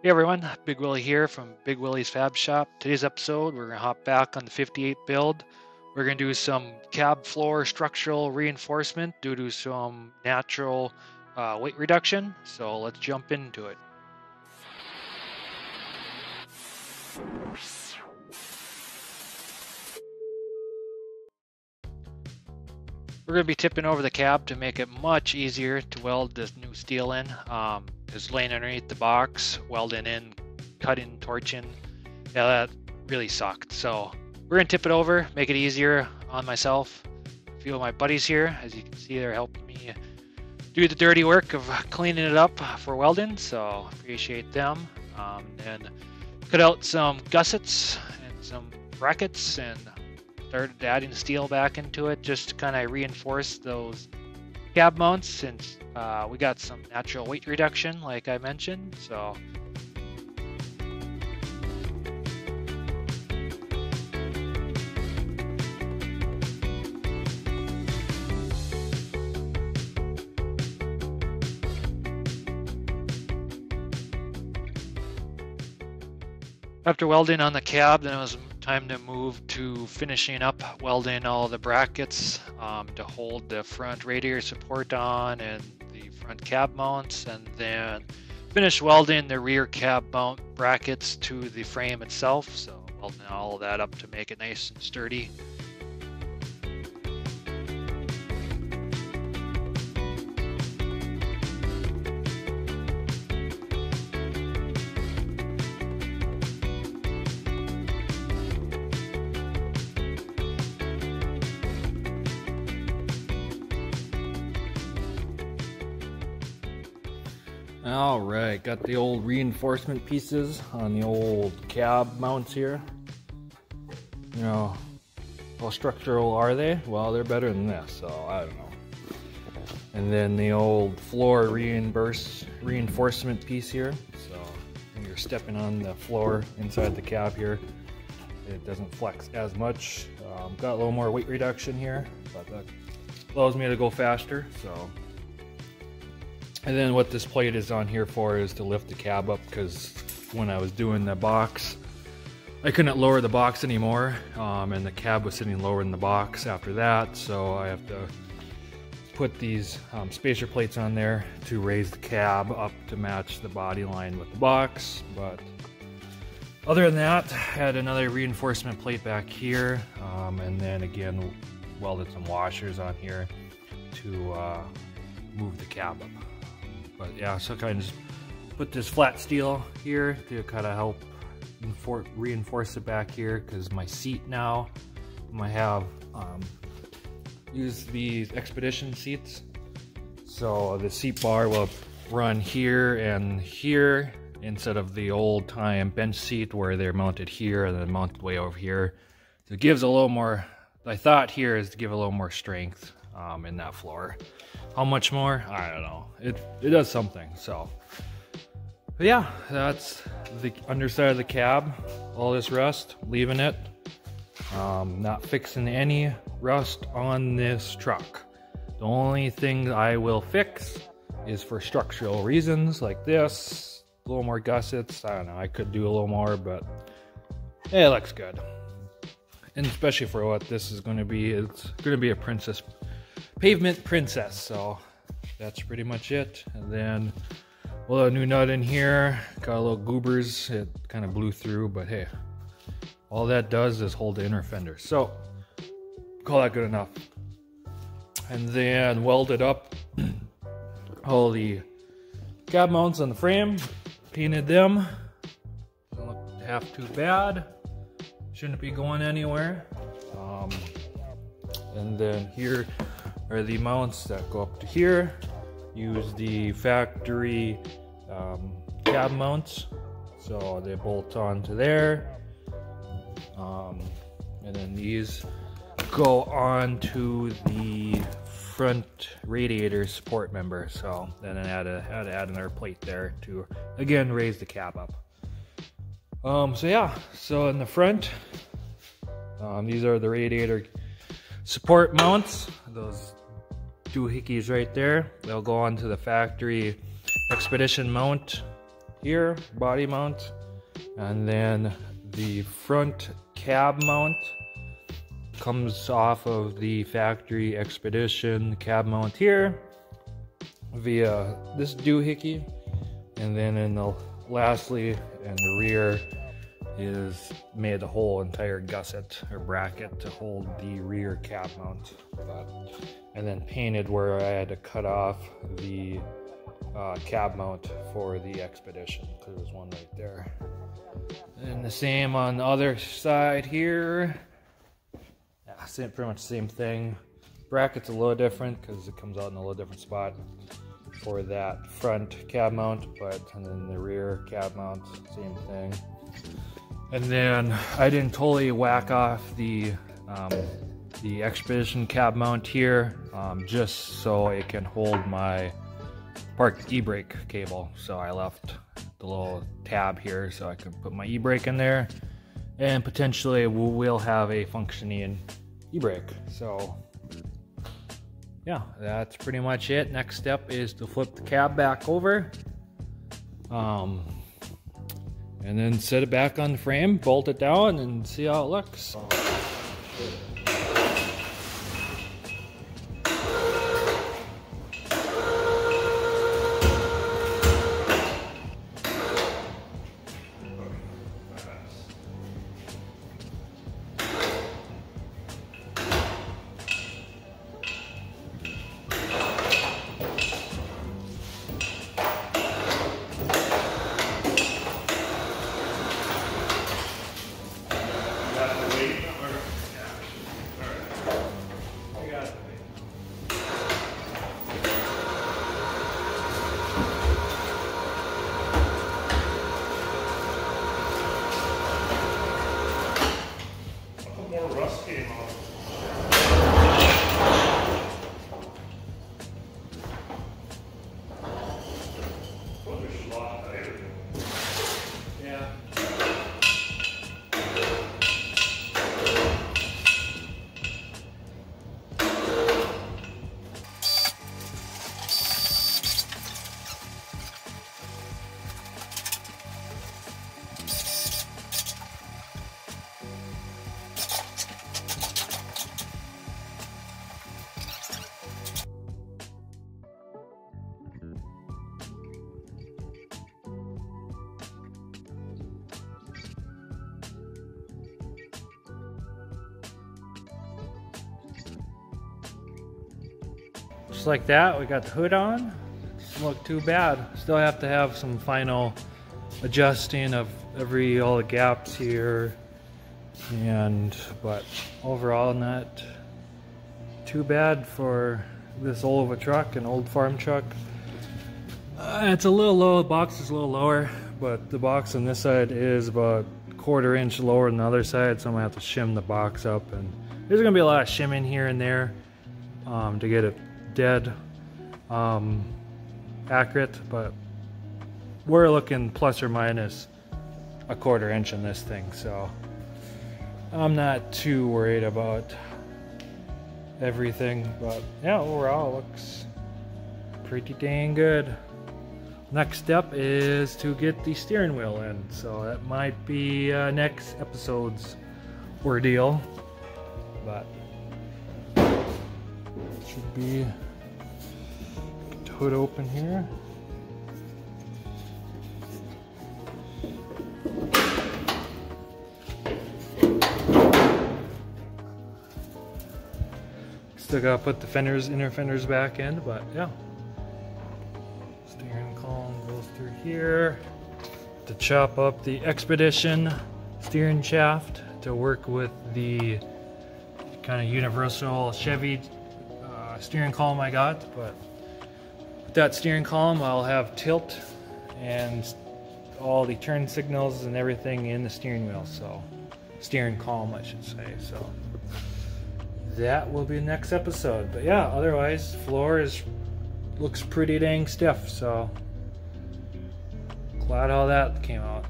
Hey everyone, Big Willy here from Big Willy's Fab Shop. Today's episode, we're going to hop back on the 58 build. We're going to do some cab floor structural reinforcement due to some natural uh, weight reduction. So let's jump into it. We're going to be tipping over the cab to make it much easier to weld this new steel in. Um, is laying underneath the box, welding in, cutting, torching. Yeah, that really sucked. So we're to tip it over, make it easier on myself. A few of my buddies here, as you can see, they're helping me do the dirty work of cleaning it up for welding. So appreciate them. Um, and cut out some gussets and some brackets and started adding steel back into it just to kind of reinforce those cab mounts since uh, we got some natural weight reduction like I mentioned so. After welding on the cab, then it was time to move to finishing up welding all the brackets um, to hold the front radiator support on and the front cab mounts and then finish welding the rear cab mount brackets to the frame itself. So welding all that up to make it nice and sturdy All right, got the old reinforcement pieces on the old cab mounts here. You know, how structural are they? Well, they're better than this, so I don't know. And then the old floor reimburse reinforcement piece here. So when you're stepping on the floor inside the cab here. It doesn't flex as much. Um, got a little more weight reduction here, but that allows me to go faster. So and then what this plate is on here for is to lift the cab up because when I was doing the box, I couldn't lower the box anymore um, and the cab was sitting lower in the box after that. So I have to put these um, spacer plates on there to raise the cab up to match the body line with the box. But other than that, I had another reinforcement plate back here um, and then again welded some washers on here to uh, move the cab up. But yeah, so I kind of just put this flat steel here to kind of help reinforce it back here because my seat now, I have um, used these Expedition seats. So the seat bar will run here and here instead of the old time bench seat where they're mounted here and then mounted way over here. So it gives a little more, I thought here is to give a little more strength um, in that floor. How much more? I don't know. It it does something. So, but yeah, that's the underside of the cab. All this rust, leaving it. Um, not fixing any rust on this truck. The only thing I will fix is for structural reasons like this. A little more gussets. I don't know. I could do a little more, but it looks good. And especially for what this is going to be, it's going to be a princess pavement princess. So that's pretty much it. And then a new nut in here. Got a little goobers. It kind of blew through, but hey, all that does is hold the inner fender. So call that good enough. And then welded up all the cab mounts on the frame. Painted them. Don't look half too bad. Shouldn't be going anywhere. Um, and then here are the mounts that go up to here. Use the factory um, cab mounts. So they bolt onto there. Um, and then these go on to the front radiator support member. So then I had to, had to add another plate there to again raise the cab up. Um, so yeah, so in the front, um, these are the radiator support mounts. Those doohickeys right there. They'll go onto the factory Expedition mount here, body mount, and then the front cab mount comes off of the factory Expedition cab mount here via this doohickey and then in the lastly in the rear is made the whole entire gusset or bracket to hold the rear cab mount. But, and then painted where I had to cut off the uh, cab mount for the Expedition because there's one right there. And the same on the other side here. Yeah, same, pretty much the same thing. Bracket's a little different because it comes out in a little different spot for that front cab mount, but and then the rear cab mount, same thing. And then I didn't totally whack off the um, the Expedition cab mount here, um, just so it can hold my park e-brake cable. So I left the little tab here so I can put my e-brake in there, and potentially we'll have a functioning e-brake. So yeah, that's pretty much it. Next step is to flip the cab back over. Um, and then set it back on the frame, bolt it down, and see how it looks. Like that, we got the hood on. Doesn't look too bad. Still have to have some final adjusting of every all the gaps here. And but overall not too bad for this old of a truck, an old farm truck. Uh, it's a little low, the box is a little lower, but the box on this side is about quarter inch lower than the other side, so I'm gonna have to shim the box up and there's gonna be a lot of shimming here and there um, to get it dead um, accurate, but we're looking plus or minus a quarter inch in this thing, so I'm not too worried about everything, but yeah, overall looks pretty dang good. Next step is to get the steering wheel in, so that might be uh, next episode's ordeal, but should be hood open here. Still gotta put the fenders, inner fenders back in, but yeah. Steering column goes through here to chop up the Expedition steering shaft to work with the kind of universal Chevy uh, steering column I got, but with that steering column, I'll have tilt and all the turn signals and everything in the steering wheel. So, steering column, I should say. So, that will be the next episode. But yeah, otherwise, floor is looks pretty dang stiff. So, glad all that came out.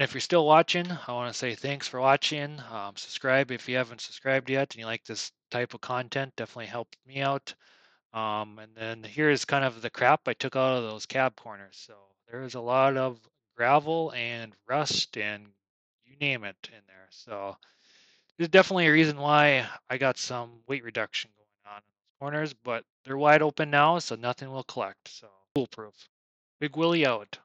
And if you're still watching, I want to say thanks for watching. Um, subscribe if you haven't subscribed yet and you like this type of content. Definitely helped me out. Um, and then here's kind of the crap I took out of those cab corners. So there's a lot of gravel and rust and you name it in there. So there's definitely a reason why I got some weight reduction going on in those corners, but they're wide open now, so nothing will collect. So foolproof. Big Willy out.